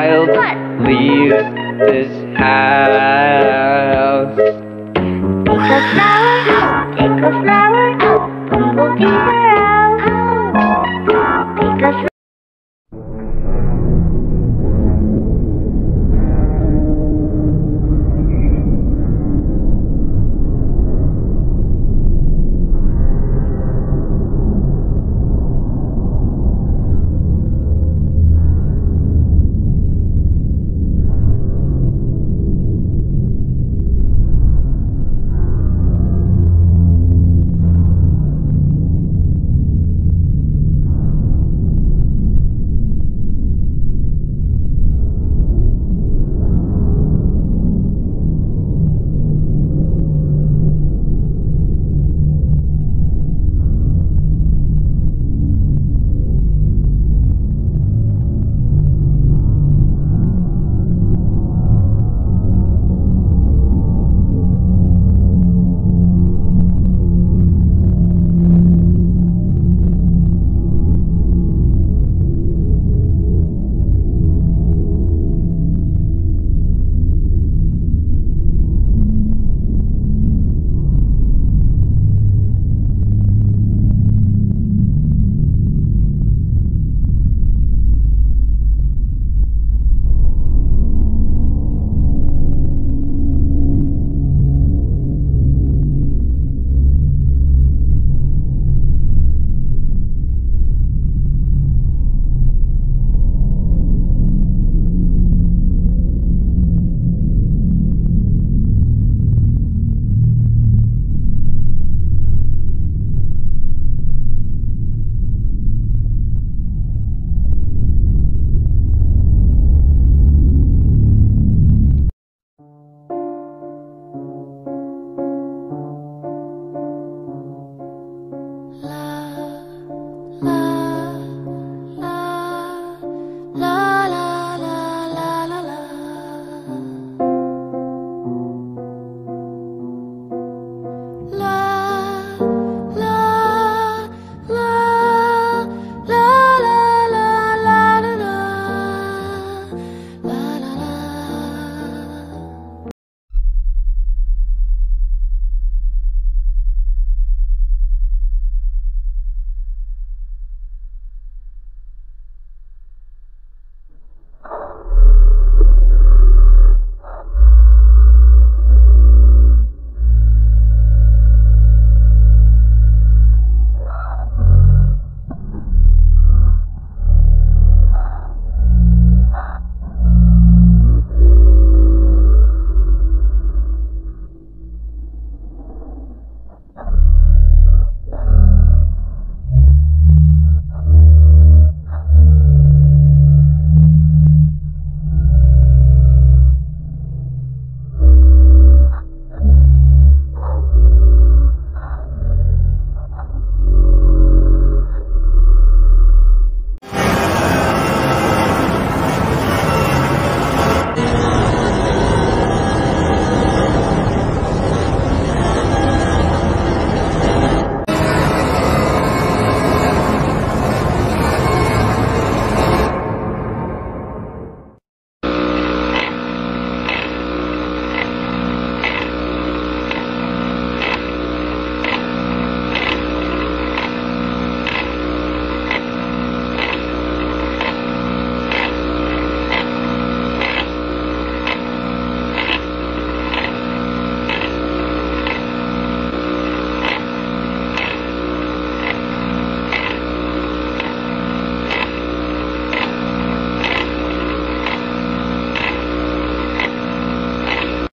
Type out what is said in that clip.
Child. What? Leave this house. Take a flower, take a flower. love.